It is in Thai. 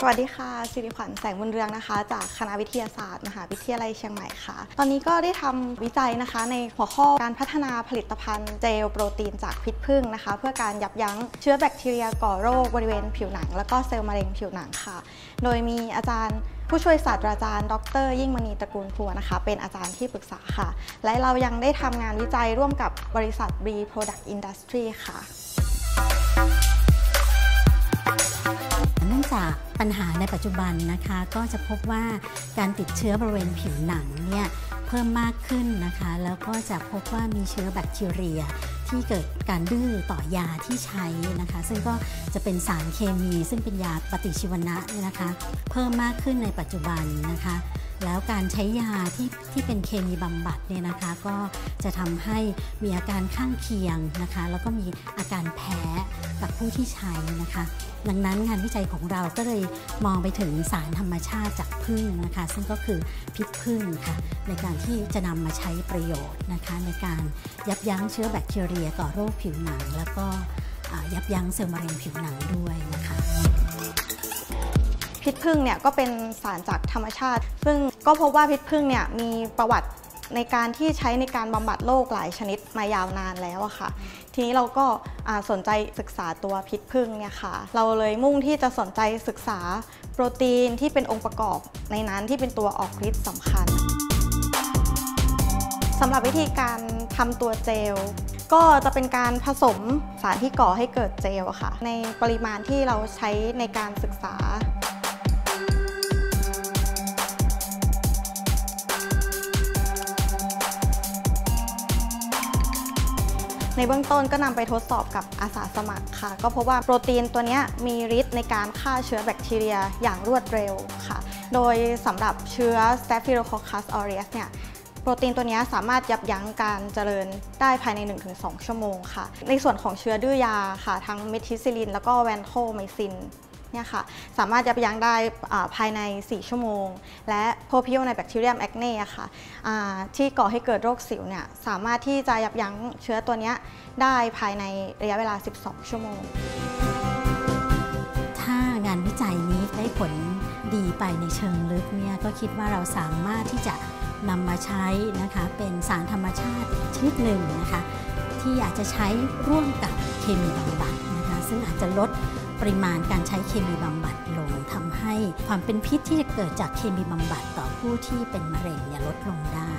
สวัสดีค่ะ สิริขวัญแสงบุญเรืองนะคะ จากคณะวิทยาศาสตร์ มหาวิทยาลัยเชียงใหม่ค่ะ ตอนนี้ก็ได้ทำวิจัยนะคะ ในหัวข้อการพัฒนาผลิตภัณฑ์เจลโปรตีนจากพิษผึ้งนะคะ เพื่อการยับยั้งเชื้อแบคทีเรียก่อโรคบริเวณผิวหนัง แล้วก็เซลล์มะเร็งผิวหนังค่ะ โดยมีอาจารย์ผู้ช่วยศาสตราจารย์ ดร ยิ่งมณีตระกูลพัวนะคะ เป็นอาจารย์ที่ปรึกษาค่ะ และเรายังได้ทำงานวิจัยร่วมกับบริษัท B Product Industry ค่ะ จากปัญหาในปัจจุบันนะคะ ก็จะพบว่าการติดเชื้อบริเวณผิวหนังเนี่ยเพิ่มมากขึ้นนะคะ แล้วก็จะพบว่ามีเชื้อแบคทีเรีย ที่เกิดการดื้อต่อยาที่ใช้นะคะ ซึ่งก็จะเป็นสารเคมี ซึ่งเป็นยาปฏิชีวนะนะคะ เพิ่มมากขึ้นในปัจจุบันนะคะ แล้วการใช้ยาที่ที่เป็นเคมีบำบัดเนี่ยนะคะก็จะทำให้มีอาการข้างเคียงนะคะ แล้วก็มีอาการแพ้กับผู้ที่ใช้นะคะ ดังนั้นงานวิจัยของเราก็เลยมองไปถึงสารธรรมชาติจากผึ้งนะคะ ซึ่งก็คือพิษผึ้งค่ะ ในการที่จะนำมาใช้ประโยชน์นะคะ ในการยับยั้งเชื้อแบคทีเรียก่อโรคผิวหนัง แล้วก็ยับยั้งเซลล์มะเร็งผิวหนังด้วยนะคะ พิษผึ้งเนี่ยก็เป็นสารจากธรรมชาติ ซึ่งก็พบว่าพิษผึ้งเนี่ยมีประวัติในการที่ใช้ในการบำบัดโรคหลายชนิดมายาวนานแล้วอะค่ะ ทีนี้เราก็สนใจศึกษาตัวพิษผึ้งเนี่ยค่ะ เราเลยมุ่งที่จะสนใจศึกษาโปรตีนที่เป็นองค์ประกอบในนั้นที่เป็นตัวออกฤทธิ์สำคัญสำหรับวิธีการทำตัวเจล ก็จะเป็นการผสมสารที่ก่อให้เกิดเจลอะค่ะ ในปริมาณที่เราใช้ในการศึกษา ในเบื้องต้นก็นำไปทดสอบกับอาสาสมัครค่ะ ก็พบว่าโปรตีนตัวนี้มีฤทธิ์ในการฆ่าเชื้อแบคทีเรียอย่างรวดเร็วค่ะ โดยสำหรับเชื้อ Staphylococcus aureus เนี่ยโปรตีนตัวนี้สามารถยับยั้งการเจริญได้ภายใน 1-2 ชั่วโมงค่ะ ในส่วนของเชื้อดื้อยาค่ะ ทั้ง methicillin แล้วก็ vancomycin เนี่ยค่ะสามารถยับยั้งได้ภายใน 4 ชั่วโมง และ Propionibacterium acnes ค่ะที่ก่อให้เกิดโรคสิวเนี่ยสามารถที่จะยับยั้งเชื้อตัวนี้ได้ภายในระยะเวลา 12 ชั่วโมง ถ้างานวิจัยนี้ได้ผลดีไปในเชิงลึกเนี่ยก็คิดว่าเราสามารถที่จะนำมาใช้นะคะเป็นสารธรรมชาติชนิดหนึ่งนะคะที่อยาจจะใช้ร่วมกับเคมีบำบัด ซึ่งอาจจะลดปริมาณการใช้เคมีบำบัดลงทำให้ความเป็นพิษที่จะเกิดจากเคมีบำบัดต่อผู้ที่เป็นมะเร็งเนี่ยลดลงได้